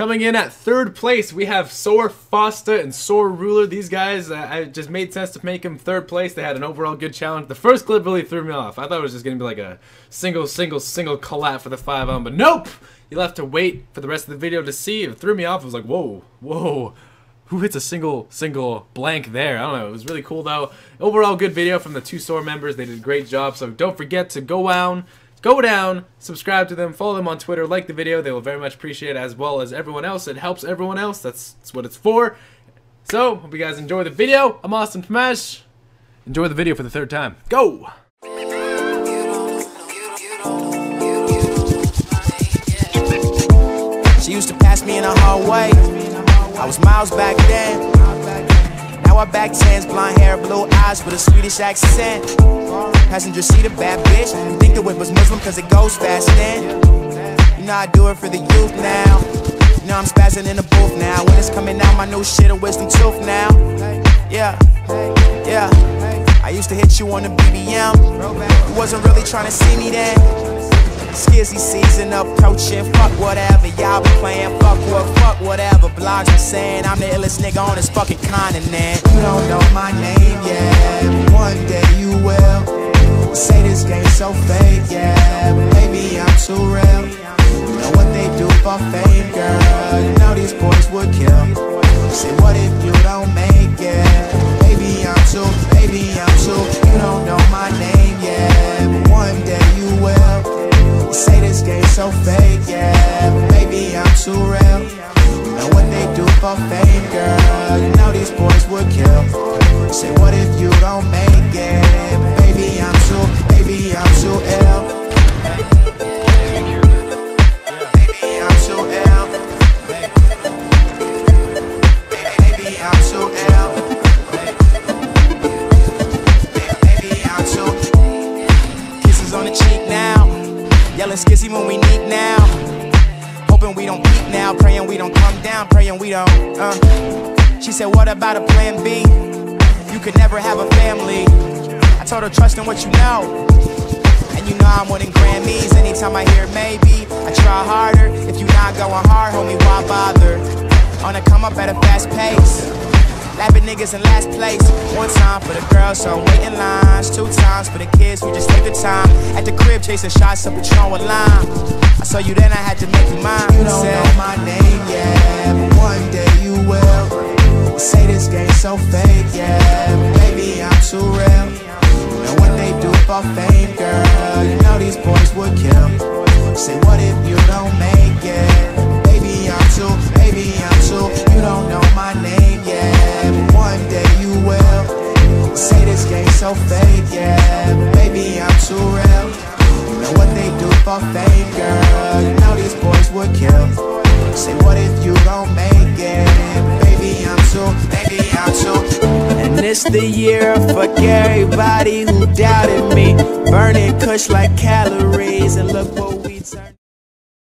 Coming in at third place, we have Soar Fosta and Soar Ruler. These guys, uh, it just made sense to make them third place. They had an overall good challenge. The first clip really threw me off. I thought it was just going to be like a single, single, single collab for the 5 on, but nope! You'll have to wait for the rest of the video to see. It threw me off. I was like, whoa, whoa. Who hits a single, single blank there? I don't know. It was really cool, though. Overall, good video from the two Soar members. They did a great job, so don't forget to go down go down, subscribe to them, follow them on Twitter, like the video. They will very much appreciate it as well as everyone else. It helps everyone else. That's, that's what it's for. So, hope you guys enjoy the video. I'm Austin Pamaj. Enjoy the video for the third time. Go! She used to pass me in hallway. I was miles back then. Back tens, blonde hair, blue eyes with a Swedish accent. Passenger seat, a bad bitch. You Think the whip was Muslim cause it goes fast then. You know I do it for the youth now. You know I'm spazzing in the booth now. When it's coming out, my new shit, a wisdom tooth now. Yeah, yeah. I used to hit you on the BBM. You wasn't really trying to see me then. Skizzy season approaching, fuck whatever y'all be playing, fuck what, fuck whatever blogs are saying. I'm the illest nigga on this fucking continent. You don't know my name yet, one day you will. Say this game so fake, yeah, but maybe I'm too real. Know what they do for fame, girl. You know these boys so fake, yeah, but maybe I'm too real. You know what they do for fame, girl. You know these boys would kill. Say what if you don't make it? Maybe I'm too, maybe I'm too ill. Maybe I'm too ill. Maybe I'm too ill. Maybe I'm too. Kisses on the cheek now. Yelling skizzy when we need now. Hoping we don't peak now. Praying we don't come down. Praying we don't. Uh. She said, What about a plan B? You could never have a family. I told her, Trust in what you know. And you know I'm winning Grammys. Anytime I hear maybe, I try harder. If you're not going hard, homie, why bother? On a come up at a fast pace. Lapping niggas in last place. One time for the girls, so I'm waiting lines. Two times for the kids, we just take the time. At the crib, chasing shots of Patron with lime. I saw you then, I had to make you mine. You don't know my name yet, but one day you will. Say this game so fake, yeah, but maybe I'm too real. Know what they do for fame, girl. You know these boys would kill. Say what if you don't make it? Baby, I'm too, baby, I'm too. Too real. You know what they do for fame, girl. You know these boys would kill. Say what if you don't make it? Baby, I'm too, baby, I'm too. And it's the year, fuck everybody who doubted me. Burning kush like calories, and look what we turned.